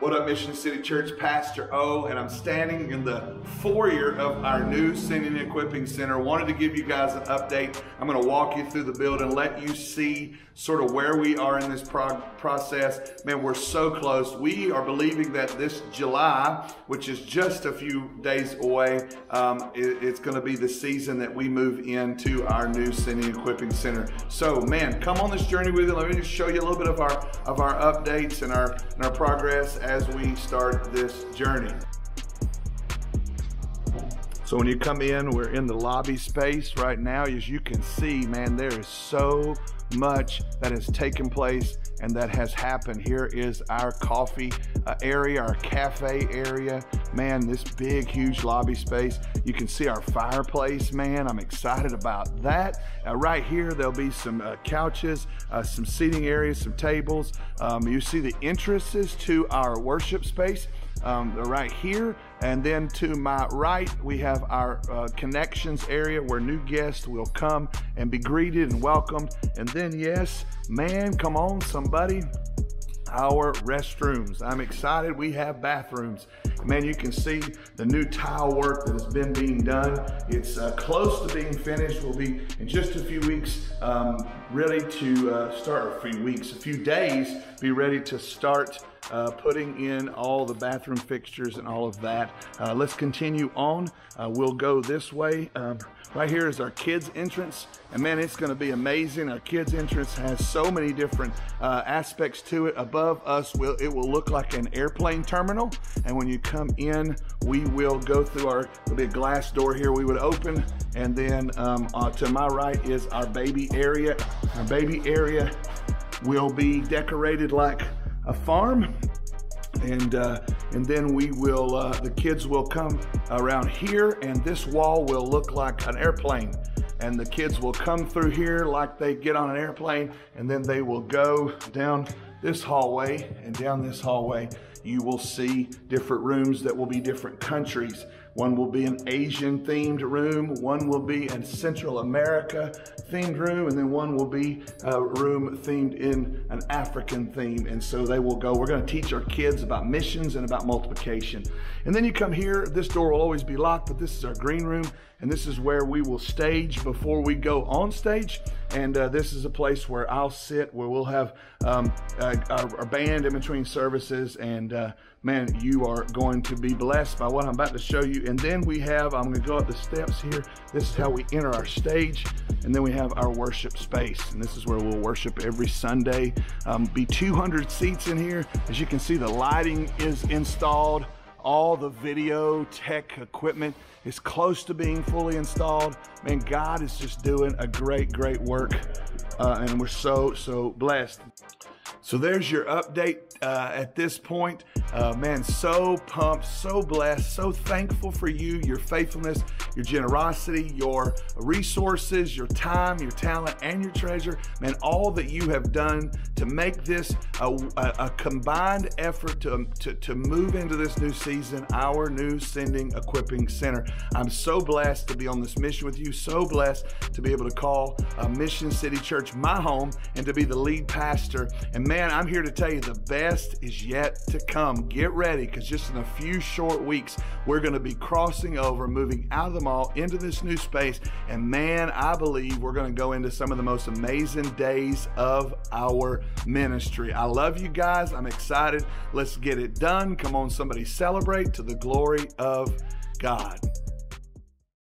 What up, Mission City Church? Pastor O, and I'm standing in the foyer of our new Sending and Equipping Center. Wanted to give you guys an update. I'm going to walk you through the building, let you see sort of where we are in this process. Man, we're so close. We are believing that this July, which is just a few days away, um, it, it's going to be the season that we move into our new Sending and Equipping Center. So, man, come on this journey with me. Let me just show you a little bit of our of our updates and our and our progress as we start this journey. So when you come in, we're in the lobby space right now. As you can see, man, there is so much that has taken place and that has happened. Here is our coffee uh, area, our cafe area. Man, this big, huge lobby space. You can see our fireplace, man. I'm excited about that. Uh, right here, there'll be some uh, couches, uh, some seating areas, some tables. Um, you see the entrances to our worship space um, right here. And then to my right, we have our uh, connections area where new guests will come and be greeted and welcomed. And then, yes, man, come on, somebody our restrooms. I'm excited we have bathrooms. Man, you can see the new tile work that has been being done. It's uh, close to being finished. We'll be in just a few weeks um, ready to uh, start, a few weeks, a few days, be ready to start uh, putting in all the bathroom fixtures and all of that. Uh, let's continue on. Uh, we'll go this way. Um, right here is our kids entrance. And man, it's gonna be amazing. Our kids entrance has so many different uh, aspects to it. Above us, will it will look like an airplane terminal. And when you come in, we will go through our, there'll be a glass door here we would open. And then um, uh, to my right is our baby area. Our baby area will be decorated like a farm and uh, and then we will uh, the kids will come around here and this wall will look like an airplane. And the kids will come through here like they get on an airplane and then they will go down this hallway and down this hallway you will see different rooms that will be different countries one will be an Asian themed room, one will be a Central America themed room, and then one will be a room themed in an African theme. And so they will go. We're going to teach our kids about missions and about multiplication. And then you come here, this door will always be locked, but this is our green room, and this is where we will stage before we go on stage. And uh, this is a place where I'll sit, where we'll have um, uh, our, our, band in between services. And uh, man, you are going to be blessed by what I'm about to show you. And then we have, I'm going to go up the steps here. This is how we enter our stage. And then we have our worship space. And this is where we'll worship every Sunday. Um, be 200 seats in here. As you can see, the lighting is installed all the video tech equipment is close to being fully installed. Man, God is just doing a great, great work. Uh, and we're so, so blessed. So there's your update uh, at this point. Uh, man, so pumped, so blessed, so thankful for you, your faithfulness, your generosity, your resources, your time, your talent, and your treasure. Man, all that you have done to make this a, a, a combined effort to, to, to move into this new season, our new Sending Equipping Center. I'm so blessed to be on this mission with you, so blessed to be able to call uh, Mission City Church my home and to be the lead pastor. And man, I'm here to tell you the best is yet to Get ready because just in a few short weeks, we're going to be crossing over, moving out of the mall into this new space. And man, I believe we're going to go into some of the most amazing days of our ministry. I love you guys. I'm excited. Let's get it done. Come on, somebody celebrate to the glory of God.